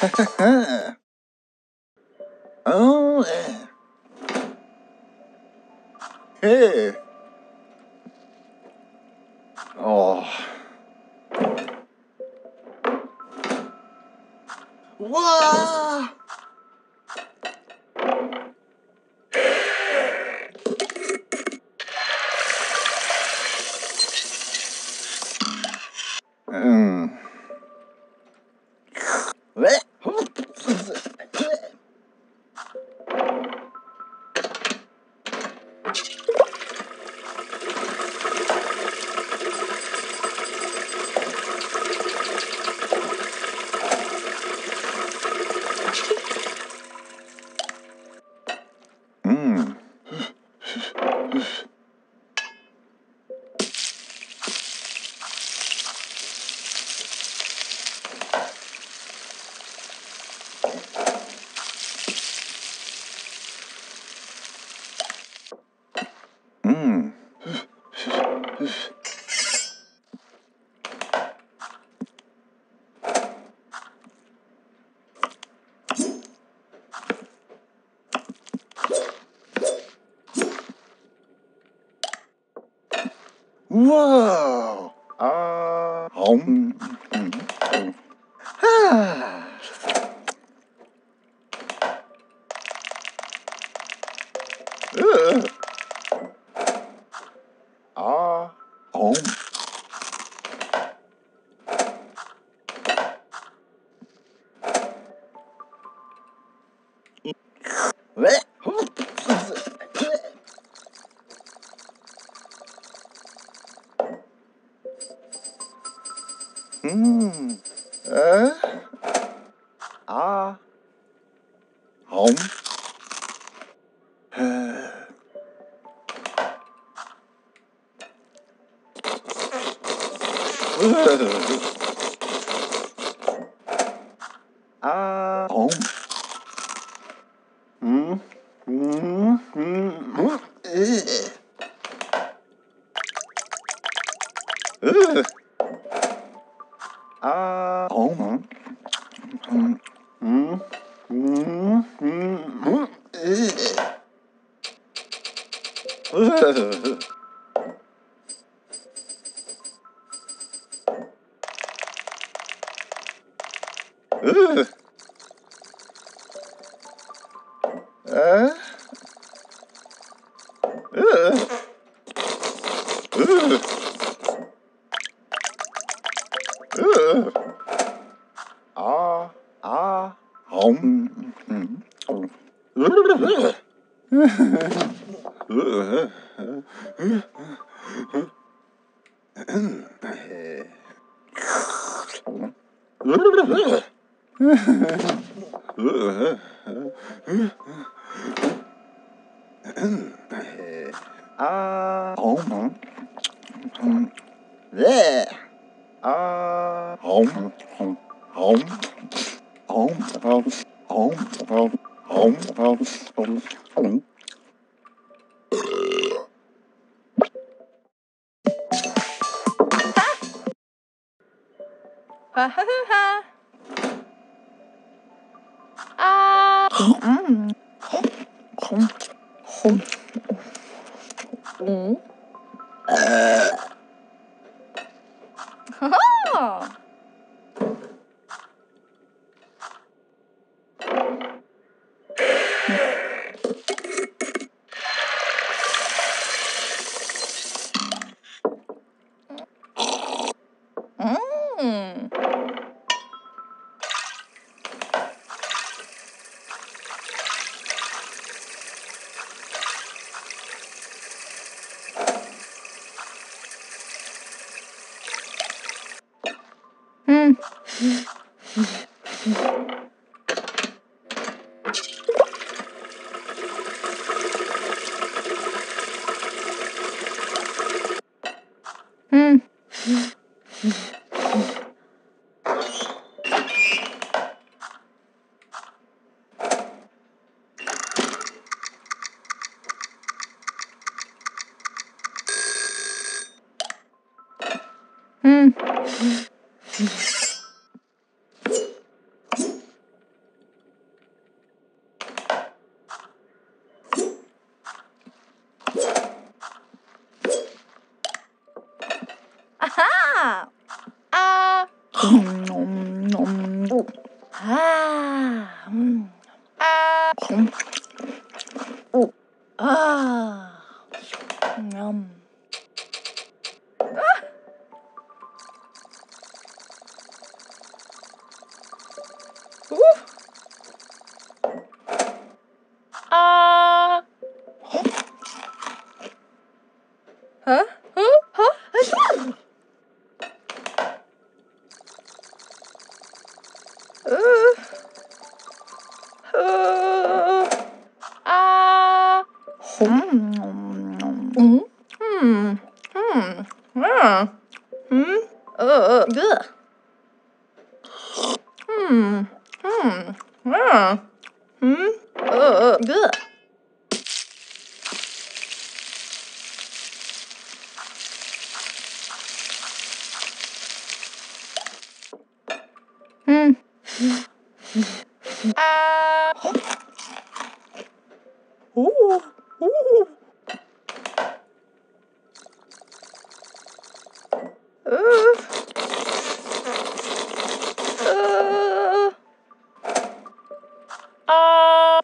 oh, yeah. Hey. Whoa. Uh, home. 啊，红，嗯，啊，红，嗯，嗯，嗯，嗯，嗯。Ugh. Uh. Ah. Ah. Hmm. Ah. Home. Hmm. There. Ah. Home. Home. Home. Home. Home. Home. Home. Home. Home. Home. Home. Ha ha ha ha. うん。ほん。ほん。ほん。うん。嗯。Ah. Ah. Nom, nom. Ah. Mm. Ah. Ah. Yum. Ah. Nom, nom, nom. Hmm. Hmm. Hmm. Yeah. Hmm. Uh. Good. Hmm. Hmm. Yeah. Hmm. Uh. Good. Hmm. Ah. Ooh. Ooh. Uh. Uh. Ah.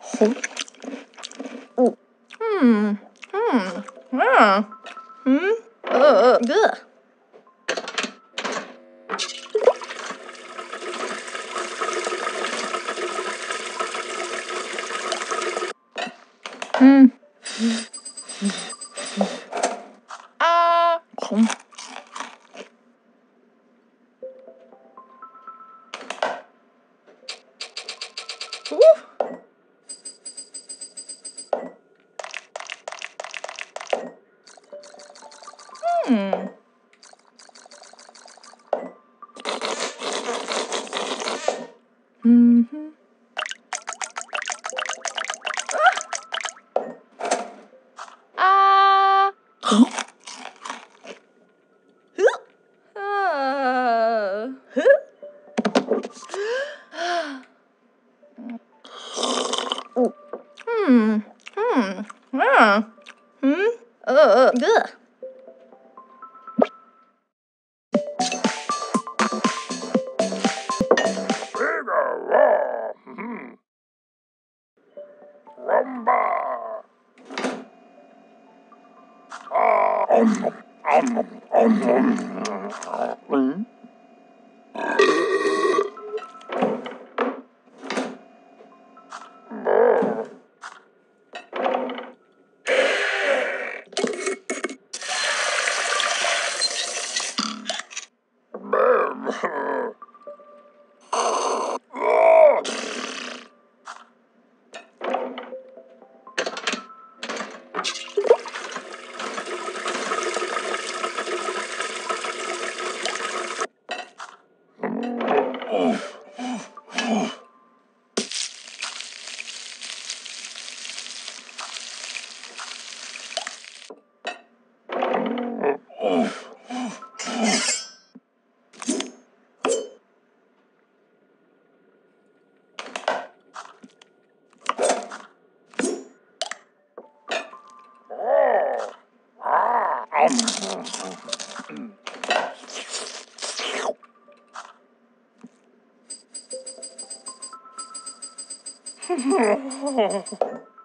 Mm-hmm. Ah. Hmm. Hmm. Yeah. Hmm. Uh. Good. Rumba. Ah. Om, om, om, om. Hmm. Ah. Om, om, om, om. Om, om, om, om. Oh, bah.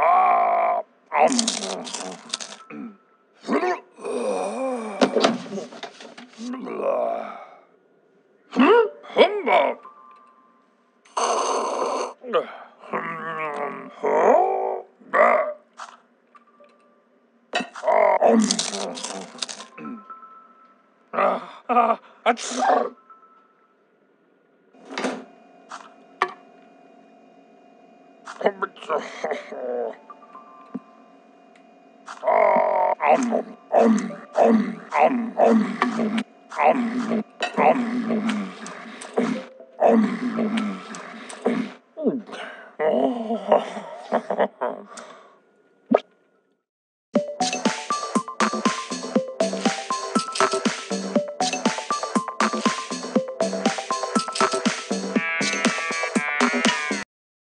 Ah, um. Oh.